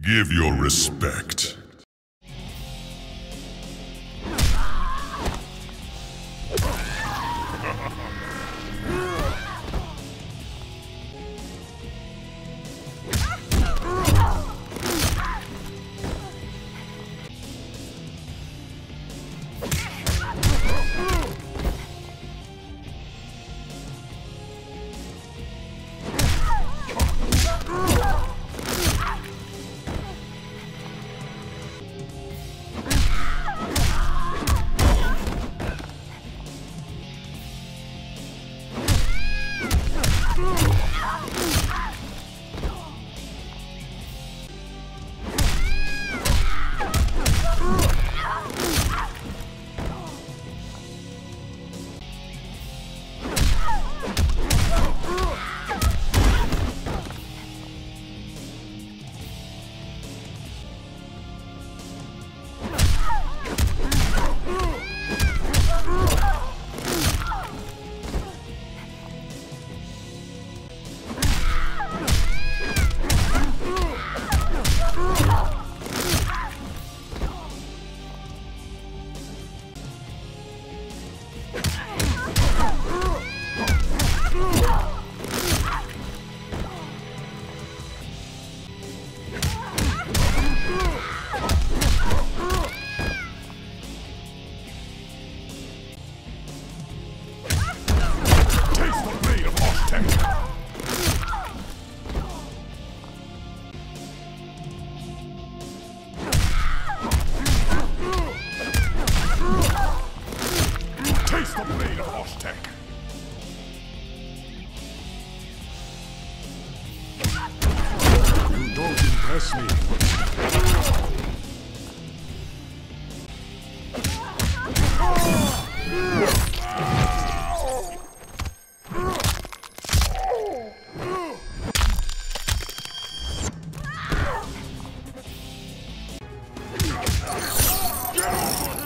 Give your respect. Taste Ah! Trust me. Get over!